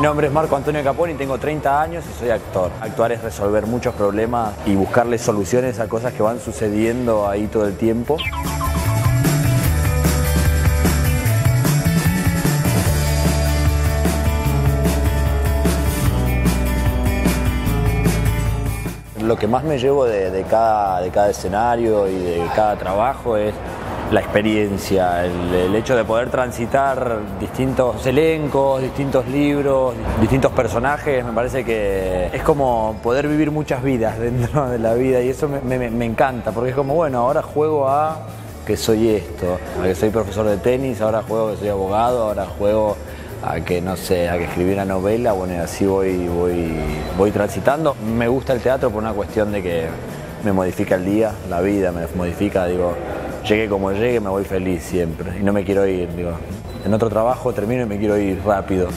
nombre es Marco Antonio Caponi, tengo 30 años y soy actor. Actuar es resolver muchos problemas y buscarle soluciones a cosas que van sucediendo ahí todo el tiempo. Lo que más me llevo de, cada, de cada escenario y de cada trabajo es la experiencia, el, hecho de poder transitar distintos elencos, distintos libros, distintos personajes, me parece que es como poder vivir muchas vidas dentro de la vida y eso me, encanta, porque es como, bueno, ahora juego a que soy esto, a que soy profesor de tenis, ahora juego que soy abogado, ahora juego a que no sé, a que escribí una novela, bueno, y así voy, voy, voy transitando. Me gusta el teatro por una cuestión de que me modifica el día, la vida, me modifica, digo, llegue como llegue, me voy feliz siempre y no me quiero ir. Digo. En otro trabajo termino y me quiero ir rápido.